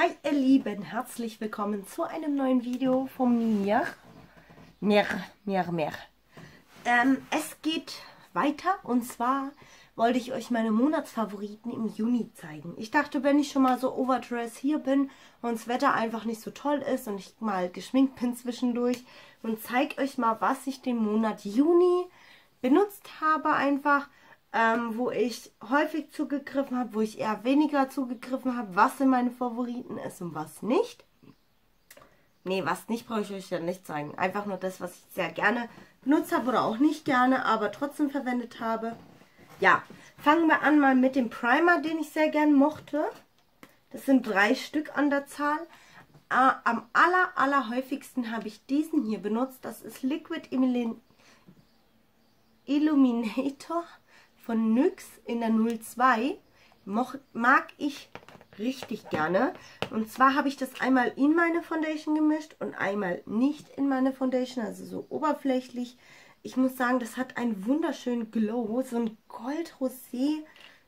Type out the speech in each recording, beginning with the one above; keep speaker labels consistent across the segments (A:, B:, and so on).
A: Hi ihr Lieben, herzlich willkommen zu einem neuen Video von mir. Mehr, mehr, mehr. Ähm, es geht weiter und zwar wollte ich euch meine Monatsfavoriten im Juni zeigen. Ich dachte, wenn ich schon mal so overdress hier bin und das Wetter einfach nicht so toll ist und ich mal geschminkt bin zwischendurch und zeige euch mal, was ich den Monat Juni benutzt habe einfach ähm, wo ich häufig zugegriffen habe, wo ich eher weniger zugegriffen habe, was in meine Favoriten ist und was nicht. Nee, was nicht, brauche ich euch ja nicht zeigen. Einfach nur das, was ich sehr gerne benutzt habe oder auch nicht gerne, aber trotzdem verwendet habe. Ja, fangen wir an mal mit dem Primer, den ich sehr gern mochte. Das sind drei Stück an der Zahl. Äh, am aller, aller häufigsten habe ich diesen hier benutzt. Das ist Liquid Illuminator von NYX in der 02 mag ich richtig gerne. Und zwar habe ich das einmal in meine Foundation gemischt und einmal nicht in meine Foundation, also so oberflächlich. Ich muss sagen, das hat einen wunderschönen Glow, so ein Gold-Rosé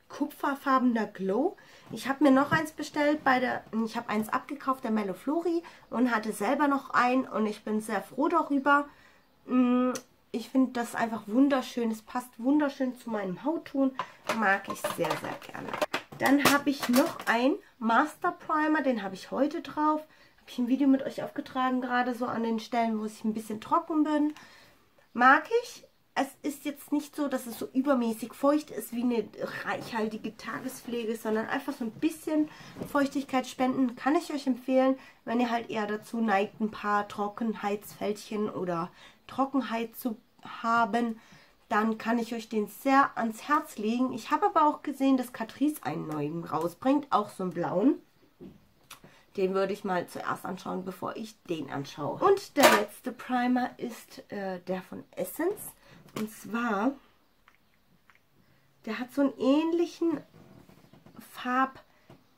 A: kupferfarbener Glow. Ich habe mir noch eins bestellt, bei der, ich habe eins abgekauft, der Mello Flori und hatte selber noch ein und ich bin sehr froh darüber. Ich finde das einfach wunderschön. Es passt wunderschön zu meinem Hautton. Mag ich sehr, sehr gerne. Dann habe ich noch ein Master Primer. Den habe ich heute drauf. Habe ich ein Video mit euch aufgetragen, gerade so an den Stellen, wo ich ein bisschen trocken bin. Mag ich. Es ist jetzt nicht so, dass es so übermäßig feucht ist wie eine reichhaltige Tagespflege, sondern einfach so ein bisschen Feuchtigkeit spenden. Kann ich euch empfehlen, wenn ihr halt eher dazu neigt, ein paar Trockenheitsfältchen oder Trockenheit zu haben, dann kann ich euch den sehr ans Herz legen. Ich habe aber auch gesehen, dass Catrice einen neuen rausbringt, auch so einen blauen. Den würde ich mal zuerst anschauen, bevor ich den anschaue. Und der letzte Primer ist äh, der von Essence. Und zwar, der hat so einen ähnlichen Farb,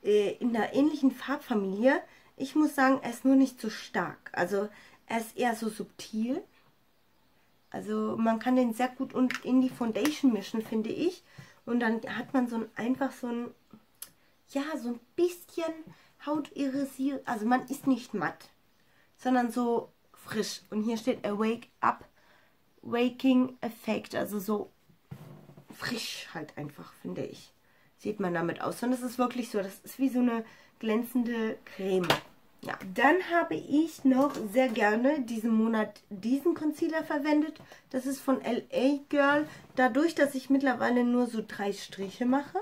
A: äh, in der ähnlichen Farbfamilie. Ich muss sagen, er ist nur nicht so stark. Also er ist eher so subtil. Also man kann den sehr gut in die Foundation mischen, finde ich. Und dann hat man so ein, einfach so ein, ja, so ein bisschen Hautirrisiert. Also man ist nicht matt, sondern so frisch. Und hier steht Awake Up Waking Effect. Also so frisch halt einfach, finde ich. Sieht man damit aus. Und es ist wirklich so, das ist wie so eine glänzende Creme. Ja, dann habe ich noch sehr gerne diesen Monat diesen Concealer verwendet. Das ist von LA Girl. Dadurch, dass ich mittlerweile nur so drei Striche mache,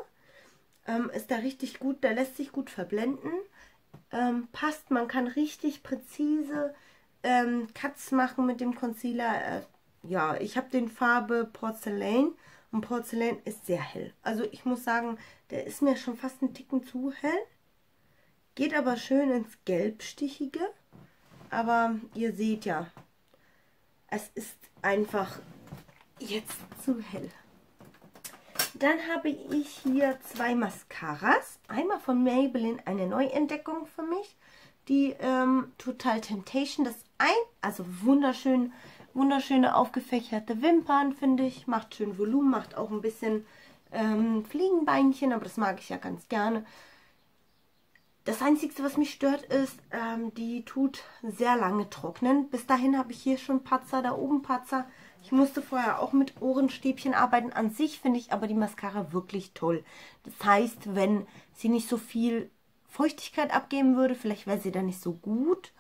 A: ähm, ist der richtig gut. Der lässt sich gut verblenden. Ähm, passt, man kann richtig präzise ähm, Cuts machen mit dem Concealer. Äh, ja, ich habe den Farbe Porcelain und Porcelain ist sehr hell. Also ich muss sagen, der ist mir schon fast ein Ticken zu hell. Geht aber schön ins Gelbstichige. Aber ihr seht ja, es ist einfach jetzt zu hell. Dann habe ich hier zwei Mascaras. Einmal von Maybelline eine Neuentdeckung für mich. Die ähm, Total Temptation. Das ein, also wunderschön, wunderschöne aufgefächerte Wimpern, finde ich. Macht schön Volumen, macht auch ein bisschen ähm, Fliegenbeinchen, aber das mag ich ja ganz gerne. Das Einzige, was mich stört, ist, ähm, die tut sehr lange trocknen. Bis dahin habe ich hier schon Patzer, da oben Patzer. Ich musste vorher auch mit Ohrenstäbchen arbeiten. An sich finde ich aber die Mascara wirklich toll. Das heißt, wenn sie nicht so viel Feuchtigkeit abgeben würde, vielleicht wäre sie dann nicht so gut.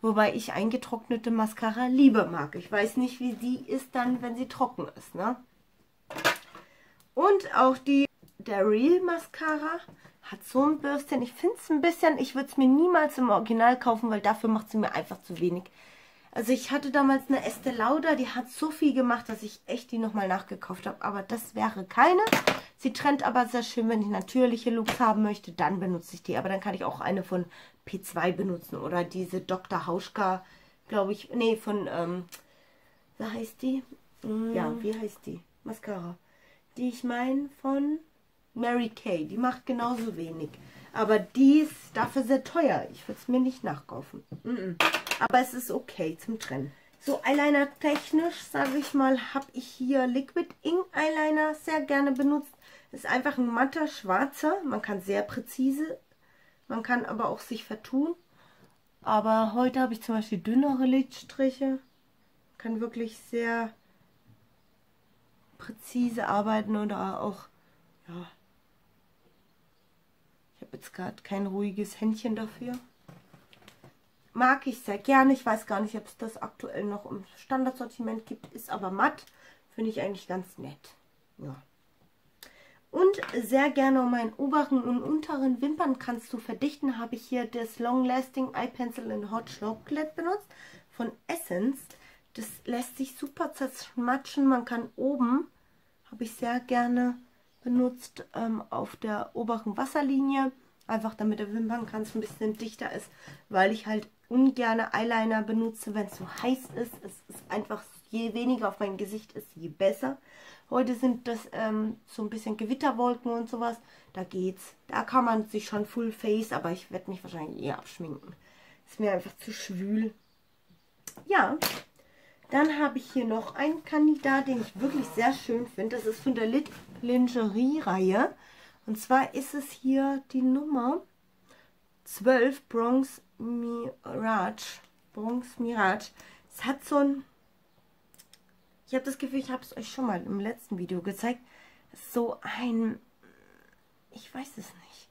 A: Wobei ich eingetrocknete Mascara lieber mag. Ich weiß nicht, wie die ist dann, wenn sie trocken ist. Ne? Und auch die der Real Mascara hat so ein Bürstchen. Ich finde es ein bisschen, ich würde es mir niemals im Original kaufen, weil dafür macht sie mir einfach zu wenig. Also ich hatte damals eine Estee Lauder, die hat so viel gemacht, dass ich echt die nochmal nachgekauft habe. Aber das wäre keine. Sie trennt aber sehr schön, wenn ich natürliche Looks haben möchte, dann benutze ich die. Aber dann kann ich auch eine von P2 benutzen oder diese Dr. Hauschka, glaube ich. Nee, von, ähm, wie heißt die? Mm, ja, wie heißt die? Mascara. Die ich meine von Mary Kay. Die macht genauso wenig. Aber die ist dafür sehr teuer. Ich würde es mir nicht nachkaufen. Mm -mm. Aber es ist okay zum Trennen. So Eyeliner technisch, sage ich mal, habe ich hier Liquid Ink Eyeliner sehr gerne benutzt. Ist einfach ein matter schwarzer. Man kann sehr präzise Man kann aber auch sich vertun. Aber heute habe ich zum Beispiel dünnere Lidstriche. Kann wirklich sehr präzise arbeiten oder auch, ja. Habe jetzt gerade kein ruhiges Händchen dafür. Mag ich sehr gerne. Ich weiß gar nicht, ob es das aktuell noch im Standardsortiment gibt. Ist aber matt. Finde ich eigentlich ganz nett. Ja. Und sehr gerne um meinen oberen und unteren Wimpern kannst du verdichten, habe ich hier das Long Lasting Eye Pencil in Hot Chocolate benutzt von Essence. Das lässt sich super zerschmatschen. Man kann oben, habe ich sehr gerne benutzt, ähm, auf der oberen Wasserlinie. Einfach damit der Wimpernkranz ein bisschen dichter ist, weil ich halt ungern Eyeliner benutze, wenn es so heiß ist. Es ist einfach, je weniger auf mein Gesicht ist, je besser. Heute sind das ähm, so ein bisschen Gewitterwolken und sowas. Da geht's. Da kann man sich schon Full Face, aber ich werde mich wahrscheinlich eher abschminken. Ist mir einfach zu schwül. Ja, dann habe ich hier noch einen Kandidat, den ich wirklich sehr schön finde. Das ist von der Lit Lingerie-Reihe. Und zwar ist es hier die Nummer 12 Bronx Mirage. Bronx Mirage. Es hat so ein ich habe das Gefühl, ich habe es euch schon mal im letzten Video gezeigt. So ein... Ich weiß es nicht.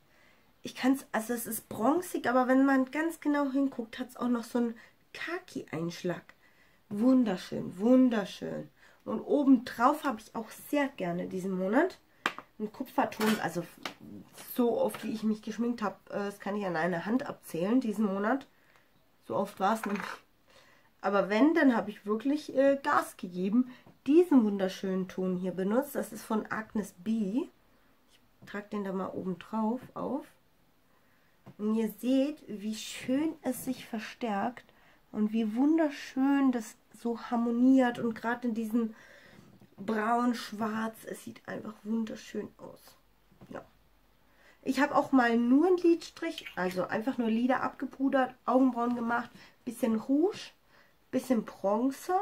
A: Ich kann es... Also es ist bronzig, aber wenn man ganz genau hinguckt, hat es auch noch so einen Kaki-Einschlag. Wunderschön, wunderschön. Und obendrauf habe ich auch sehr gerne diesen Monat einen Kupferton. Also so oft, wie ich mich geschminkt habe, äh, das kann ich an einer Hand abzählen diesen Monat. So oft war es nämlich aber wenn, dann habe ich wirklich äh, Gas gegeben. Diesen wunderschönen Ton hier benutzt. Das ist von Agnes B. Ich trage den da mal oben drauf auf. Und ihr seht, wie schön es sich verstärkt und wie wunderschön das so harmoniert. Und gerade in diesem braun-schwarz, es sieht einfach wunderschön aus. Ja. Ich habe auch mal nur einen Lidstrich, also einfach nur Lider abgepudert, Augenbrauen gemacht, bisschen Rouge bisschen Bronze,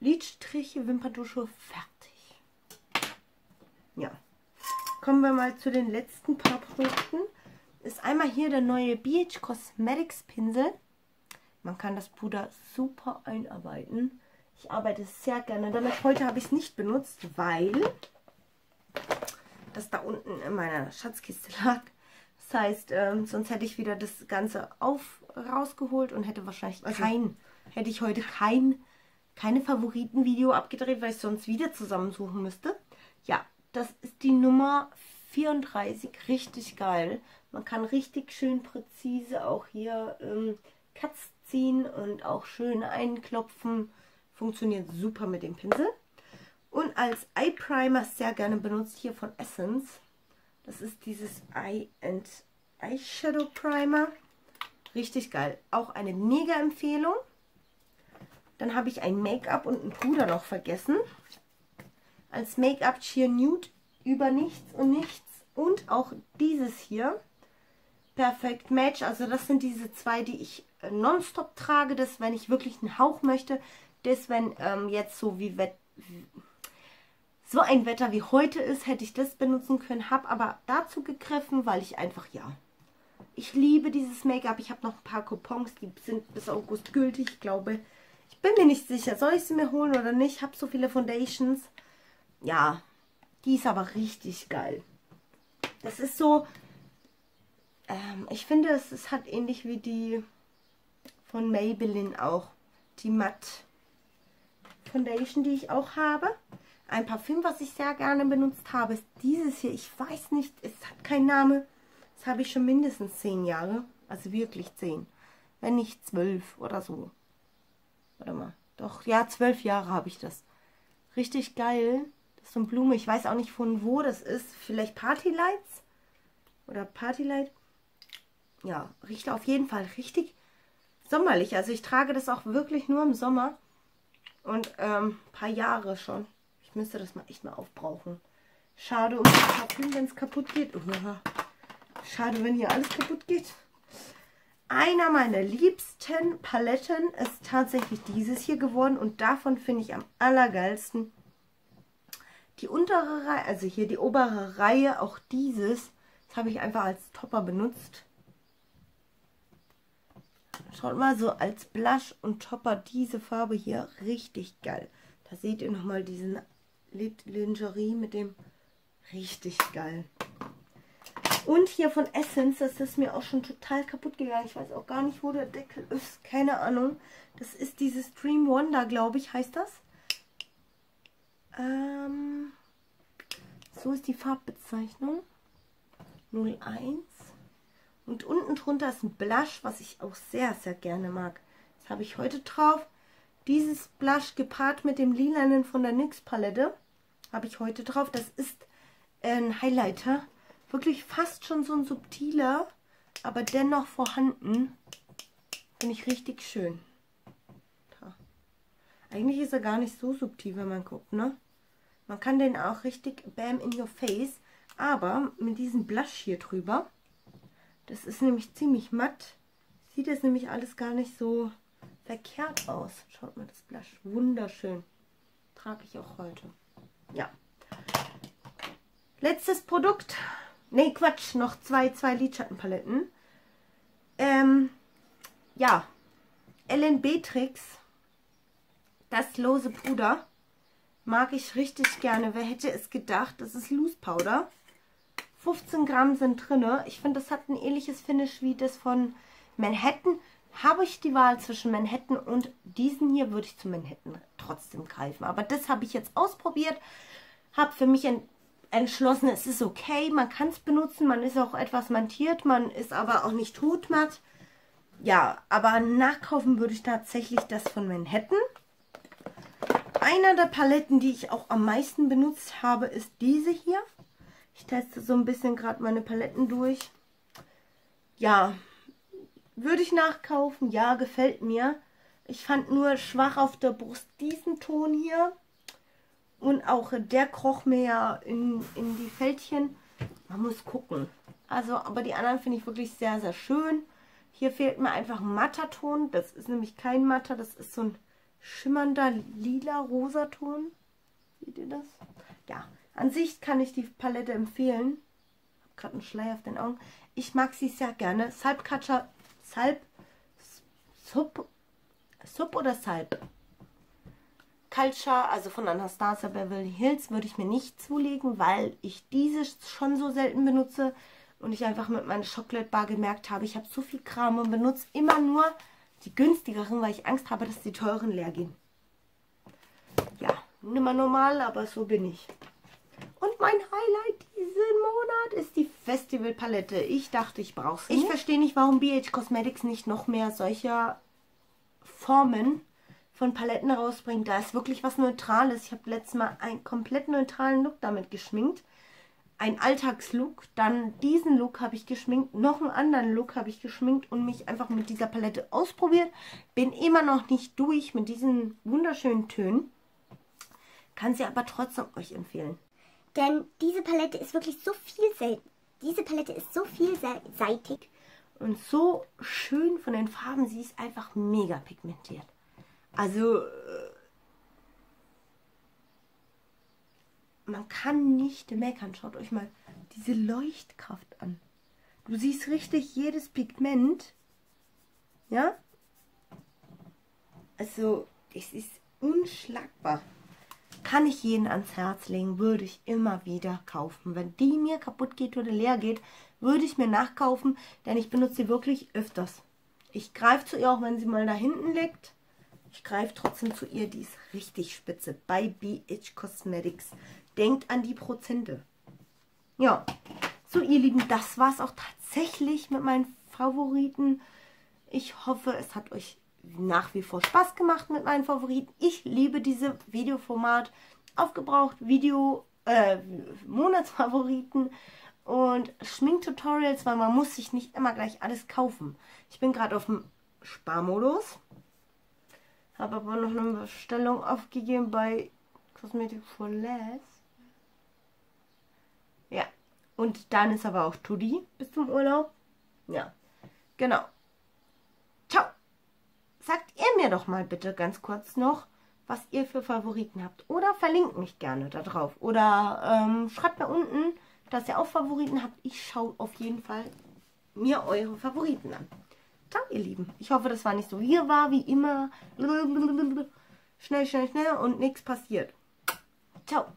A: Lidstriche, Wimperntusche, fertig. Ja. Kommen wir mal zu den letzten paar Produkten. Ist einmal hier der neue BH Cosmetics Pinsel. Man kann das Puder super einarbeiten. Ich arbeite sehr gerne damit. Heute habe ich es nicht benutzt, weil das da unten in meiner Schatzkiste lag. Das heißt, ähm, sonst hätte ich wieder das Ganze auf rausgeholt und hätte wahrscheinlich also, kein, hätte ich heute kein, keine Favoritenvideo abgedreht, weil ich sonst wieder zusammensuchen müsste. Ja, das ist die Nummer 34, richtig geil. Man kann richtig schön präzise auch hier ähm, Cuts ziehen und auch schön einklopfen. Funktioniert super mit dem Pinsel. Und als Eye Primer sehr gerne benutzt hier von Essence. Das ist dieses Eye and Eyeshadow Primer. Richtig geil. Auch eine mega Empfehlung. Dann habe ich ein Make-up und ein Puder noch vergessen. Als Make-up Sheer Nude über nichts und nichts. Und auch dieses hier. Perfect Match. Also das sind diese zwei, die ich nonstop trage. Das, wenn ich wirklich einen Hauch möchte. Das, wenn ähm, jetzt so wie so ein Wetter wie heute ist, hätte ich das benutzen können. Habe aber dazu gegriffen, weil ich einfach, ja, ich liebe dieses Make-up. Ich habe noch ein paar Coupons, die sind bis August gültig. Ich glaube, ich bin mir nicht sicher, soll ich sie mir holen oder nicht. Ich habe so viele Foundations. Ja, die ist aber richtig geil. Das ist so, ähm, ich finde, es, es hat ähnlich wie die von Maybelline auch. Die Matte Foundation, die ich auch habe. Ein Parfüm, was ich sehr gerne benutzt habe, ist dieses hier. Ich weiß nicht, es hat keinen Namen. Das habe ich schon mindestens zehn Jahre. Also wirklich zehn. Wenn nicht zwölf oder so. Warte mal. Doch, ja, zwölf Jahre habe ich das. Richtig geil. Das ist so eine Blume. Ich weiß auch nicht von wo das ist. Vielleicht Partylights? Oder Partylight? Ja, riecht auf jeden Fall richtig sommerlich. Also ich trage das auch wirklich nur im Sommer. Und ähm, paar Jahre schon. Ich müsste das mal echt mal aufbrauchen. Schade um das Parfüm, wenn es kaputt geht. Uah. Schade, wenn hier alles kaputt geht. Einer meiner liebsten Paletten ist tatsächlich dieses hier geworden. Und davon finde ich am allergeilsten die untere Reihe, also hier die obere Reihe, auch dieses. Das habe ich einfach als Topper benutzt. Schaut mal, so als Blush und Topper diese Farbe hier, richtig geil. Da seht ihr nochmal diesen Lingerie mit dem richtig geil. Und hier von Essence, das ist mir auch schon total kaputt gegangen. Ich weiß auch gar nicht, wo der Deckel ist. Keine Ahnung. Das ist dieses Dream Wonder, glaube ich, heißt das. Ähm, so ist die Farbbezeichnung. 01. Und unten drunter ist ein Blush, was ich auch sehr, sehr gerne mag. Das habe ich heute drauf. Dieses Blush gepaart mit dem lilanen von der NYX Palette habe ich heute drauf. Das ist ein Highlighter wirklich fast schon so ein subtiler, aber dennoch vorhanden. Finde ich richtig schön. Da. Eigentlich ist er gar nicht so subtil, wenn man guckt, ne? Man kann den auch richtig bam in your face, aber mit diesem Blush hier drüber, das ist nämlich ziemlich matt, sieht es nämlich alles gar nicht so verkehrt aus. Schaut mal das Blush, wunderschön. Trage ich auch heute. Ja. Letztes Produkt, Nee, Quatsch, noch zwei, zwei Lidschattenpaletten. Ähm, ja, Ellen Beatrix, das lose Puder, mag ich richtig gerne. Wer hätte es gedacht? Das ist Loose Powder. 15 Gramm sind drin. Ich finde, das hat ein ähnliches Finish wie das von Manhattan. Habe ich die Wahl zwischen Manhattan und diesen hier, würde ich zu Manhattan trotzdem greifen. Aber das habe ich jetzt ausprobiert. Habe für mich ein entschlossen, es ist okay, man kann es benutzen, man ist auch etwas montiert, man ist aber auch nicht totmatt. Ja, aber nachkaufen würde ich tatsächlich das von Manhattan. Einer der Paletten, die ich auch am meisten benutzt habe, ist diese hier. Ich teste so ein bisschen gerade meine Paletten durch. Ja, würde ich nachkaufen? Ja, gefällt mir. Ich fand nur schwach auf der Brust diesen Ton hier. Und auch der kroch mir ja in, in die Fältchen. Man muss gucken. Also, aber die anderen finde ich wirklich sehr, sehr schön. Hier fehlt mir einfach ein matter Ton. Das ist nämlich kein matter, das ist so ein schimmernder lila-rosa Ton. Seht ihr das? Ja, an sich kann ich die Palette empfehlen. Ich habe gerade einen Schleier auf den Augen. Ich mag sie sehr gerne. Salbkatscher, Salb, Sub, Sub oder Salb? Culture, also von Anastasia Beverly Hills, würde ich mir nicht zulegen, weil ich diese schon so selten benutze und ich einfach mit meiner Chocolate Bar gemerkt habe, ich habe so viel Kram und benutze immer nur die günstigeren, weil ich Angst habe, dass die teuren leer gehen. Ja, nimmer normal, aber so bin ich. Und mein Highlight diesen Monat ist die Festival Palette. Ich dachte, ich brauche sie. Ich verstehe nicht, warum BH Cosmetics nicht noch mehr solcher Formen von Paletten rausbringt. Da ist wirklich was Neutrales. Ich habe letztes Mal einen komplett neutralen Look damit geschminkt. Ein Alltagslook, dann diesen Look habe ich geschminkt, noch einen anderen Look habe ich geschminkt und mich einfach mit dieser Palette ausprobiert. Bin immer noch nicht durch mit diesen wunderschönen Tönen. Kann sie aber trotzdem euch empfehlen.
B: Denn diese Palette ist wirklich so vielseitig. Diese Palette ist so vielseitig.
A: Und so schön von den Farben. Sie ist einfach mega pigmentiert. Also, äh, man kann nicht meckern. Schaut euch mal diese Leuchtkraft an. Du siehst richtig jedes Pigment. Ja? Also, es ist unschlagbar. Kann ich jeden ans Herz legen, würde ich immer wieder kaufen. Wenn die mir kaputt geht oder leer geht, würde ich mir nachkaufen, denn ich benutze sie wirklich öfters. Ich greife zu ihr, auch wenn sie mal da hinten liegt. Ich greife trotzdem zu ihr, die ist richtig spitze. Bei BH Cosmetics. Denkt an die Prozente. Ja, so ihr Lieben, das war es auch tatsächlich mit meinen Favoriten. Ich hoffe, es hat euch nach wie vor Spaß gemacht mit meinen Favoriten. Ich liebe diese Videoformat. Aufgebraucht Video, äh, Monatsfavoriten und Schminktutorials, weil man muss sich nicht immer gleich alles kaufen. Ich bin gerade auf dem Sparmodus. Habe aber noch eine Bestellung aufgegeben bei Cosmetic for Less. Ja. Und dann ist aber auch Tudi bis zum Urlaub. Ja. Genau. Mir doch mal bitte ganz kurz noch, was ihr für Favoriten habt. Oder verlinkt mich gerne da drauf. Oder ähm, schreibt mir unten, dass ihr auch Favoriten habt. Ich schaue auf jeden Fall mir eure Favoriten an. Ciao, ihr Lieben. Ich hoffe, das war nicht so wie war, wie immer. Schnell, schnell, schnell und nichts passiert. Ciao.